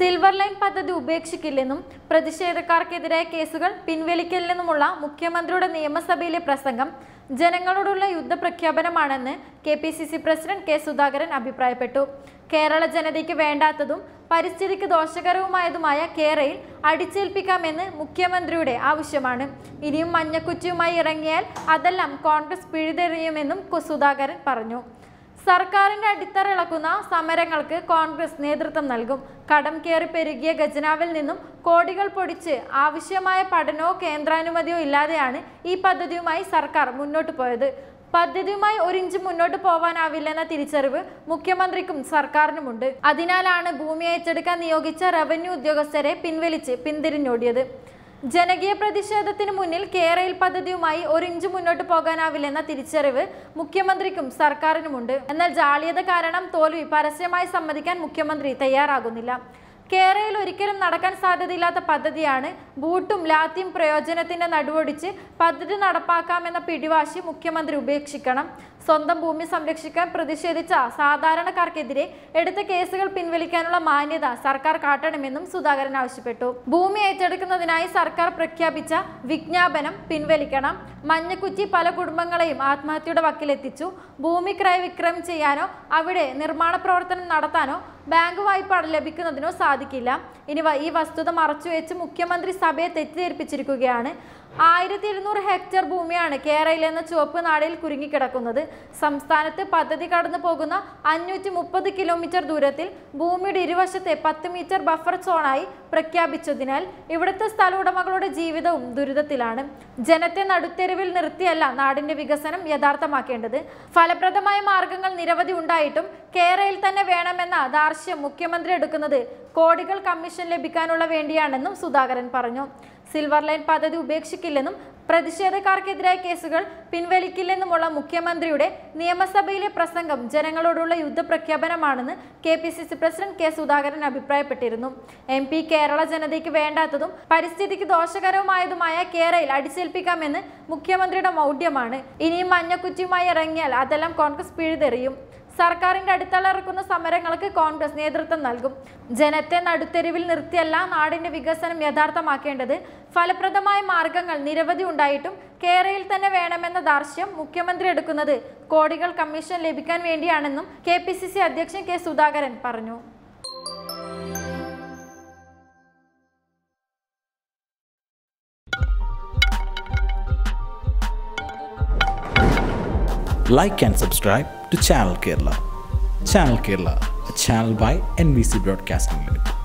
Silver line പദ്ധതി ഉപേക്ഷിക്കില്ലെന്നും പ്രതിഷേധക്കാർക്കെതിരായ കേസുകൾ പിൻവലിക്കില്ലെന്നുമുള്ള മുഖ്യമന്ത്രിയുടെ നിയമസഭയിലെ പ്രസംഗം ജനങ്ങളോടുള്ള യുദ്ധപ്രഖ്യാപനമാണെന്ന് K P C C president K Sudhakaran അഭിപ്രായപ്പെട്ടു. കേരള ജനതയ്ക്ക് വേണ്ടാത്തതും പരിസ്ഥിതിക്ക് ദോഷകരവുമായതുമായ കേരയിൽ അടിച്ചേൽപ്പിക്കാമെന്ന് മുഖ്യമന്ത്രിയുടെ ആവശ്യമാണ്. ഇനിയും മഞ്ഞക്കുറ്റിയുമായി ഇറങ്ങിയാൽ അതെല്ലാം കോൺഗ്രസ് പിഴുതെറിയുമെന്നും സുധാകരൻ പറഞ്ഞു. സർക്കാരിന്റെ അടിത്തറ ഇളക്കുന്ന സമരങ്ങൾക്ക് കോൺഗ്രസ് നേതൃത്വം നൽകും. കടം കയറി പെരുകിയ ഖജനാവിൽ നിന്നും കോടികൾ പൊടിച്ച് ആവശ്യമായ പഠനമോ കേന്ദ്രാനുമതിയോ ഇല്ലാതെയാണ് ഈ പദ്ധതിയുമായി സർക്കാർ മുന്നോട്ട് പോയത്. പദ്ധതിയുമായി ഒരിഞ്ച് മുന്നോട്ട് പോവാനാവില്ലെന്ന തിരിച്ചറിവ് മുഖ്യമന്ത്രിക്കും സർക്കാരിനുമുണ്ട്. അതിനാലാണ് ഭൂമി ഏറ്റെടുക്കാൻ നിയോഗിച്ച റവന്യൂ ഉദ്യോഗസ്ഥരെ പിൻവലിച്ച് പിന്തിരിഞ്ഞോടിയത്. ജനകീയ പ്രതിഷേധത്തിന് മുന്നിൽ കേരയിൽ പദ്ധതിയുമായി ഒരു ഇഞ്ച് മുന്നോട്ട് പോകാനാവില്ലെന്ന തിരിച്ചറിവ് മുഖ്യമന്ത്രിക്കും സർക്കാരിനുമുണ്ട്. എന്നാൽ ജാളിയത കാരണം തോൽവി പരസ്യമായി സമ്മതിക്കാൻ മുഖ്യമന്ത്രി തയ്യാറാകുന്നില്ല. കേരളയിൽ ഒരിക്കലും നടക്കാൻ സാധ്യതയില്ലാത്ത പദ്ധതിയാണ് ബൂട്ടും ലാത്തിയും പ്രയോജനത്തിന്റെ നടുവൊടിച്ച് പദ്ധതി നടപ്പാക്കാമെന്ന പിടിവാശി മുഖ്യമന്ത്രി ഉപേക്ഷിക്കണം. സ്വന്തം ഭൂമി സംരക്ഷിക്കാൻ പ്രതിഷേധിച്ച സാധാരണക്കാർക്കെതിരെ എടുത്ത കേസുകൾ പിൻവലിക്കാനുള്ള മാന്യത സർക്കാർ കാട്ടണമെന്നും സുധാകരൻ ആവശ്യപ്പെട്ടു. ഭൂമി ഏറ്റെടുക്കുന്നതിനായി സർക്കാർ പ്രഖ്യാപിച്ച വിജ്ഞാപനം പിൻവലിക്കണം. മഞ്ഞക്കുറ്റി പല കുടുംബങ്ങളെയും ആത്മഹത്യയുടെ വക്കിലെത്തിച്ചു. ഭൂമി ക്രയവിക്രയം ചെയ്യാനോ അവിടെ നിർമ്മാണ പ്രവർത്തനം നടത്താനോ ബാങ്ക് വായ്പ ലഭിക്കുന്നതിനോ സാധിക്കില്ല. ഇനി ഈ വസ്തുത മറച്ചുവെച്ച് മുഖ്യമന്ത്രി സഭയെ തെറ്റിദ്ധരിപ്പിച്ചിരിക്കുകയാണ്. ആയിരത്തി ഇരുന്നൂറ് ഹെക്ടർ ഭൂമിയാണ് കേരളയിൽ എന്ന ചുവപ്പ് നാടിൽ കുരുങ്ങിക്കിടക്കുന്നത്. സംസ്ഥാനത്ത് പദ്ധതി കടന്നു പോകുന്ന അഞ്ഞൂറ്റി മുപ്പത് കിലോമീറ്റർ ദൂരത്തിൽ ഭൂമിയുടെ ഇരുവശത്തെ പത്ത് മീറ്റർ ബഫർ സോണായി പ്രഖ്യാപിച്ചതിനാൽ ഇവിടുത്തെ സ്ഥല ഉടമകളുടെ ജീവിതവും ദുരിതത്തിലാണ്. ജനത്തെ നടുത്തെരുവിൽ നിർത്തിയല്ല നാടിന്റെ വികസനം യഥാർത്ഥമാക്കേണ്ടത്. ഫലപ്രദമായ മാർഗങ്ങൾ നിരവധി ഉണ്ടായിട്ടും കേരളയിൽ തന്നെ വേണമെന്ന ദാർശ്യം മുഖ്യമന്ത്രി എടുക്കുന്നത് കോടികൾ കമ്മീഷൻ ലഭിക്കാനുള്ള വേണ്ടിയാണെന്നും സുധാകരൻ പറഞ്ഞു. സിൽവർ ലൈൻ പദ്ധതി ഉപേക്ഷിക്കില്ലെന്നും പ്രതിഷേധക്കാർക്കെതിരായ കേസുകൾ പിൻവലിക്കില്ലെന്നുമുള്ള മുഖ്യമന്ത്രിയുടെ നിയമസഭയിലെ പ്രസംഗം ജനങ്ങളോടുള്ള യുദ്ധപ്രഖ്യാപനമാണെന്ന് K P C C president K Sudhakaran അഭിപ്രായപ്പെട്ടിരുന്നു. എം പി കേരള ജനതയ്ക്ക് വേണ്ടാത്തതും പരിസ്ഥിതിക്ക് ദോഷകരവുമായതുമായ കേരളയിൽ അടിച്ചേൽപ്പിക്കാമെന്ന് മുഖ്യമന്ത്രിയുടെ മൗഢ്യമാണ്. ഇനിയും മഞ്ഞക്കുറ്റിയുമായി ഇറങ്ങിയാൽ അതെല്ലാം കോൺഗ്രസ് പിഴുതെറിയും. സർക്കാരിന്റെ അടിത്തളയിറക്കുന്ന സമരങ്ങൾക്ക് കോൺഗ്രസ് നേതൃത്വം നൽകും. ജനത്തെ നടുത്തെരുവിൽ നിർത്തിയല്ല നാടിന്റെ വികസനം യഥാർത്ഥമാക്കേണ്ടത് ഫലപ്രദമായ മാർഗങ്ങൾ നിരവധി ഉണ്ടായിട്ടും കേരളയിൽ തന്നെ വേണമെന്ന ദാർശ്യം മുഖ്യമന്ത്രി എടുക്കുന്നത് കോടികൾ കമ്മീഷൻ ലഭിക്കാൻ വേണ്ടിയാണെന്നും കെ അധ്യക്ഷൻ കെ സുധാകരൻ പറഞ്ഞു. Like and subscribe to Channel Kerala. Channel Kerala, a channel by NBC Broadcasting Limited.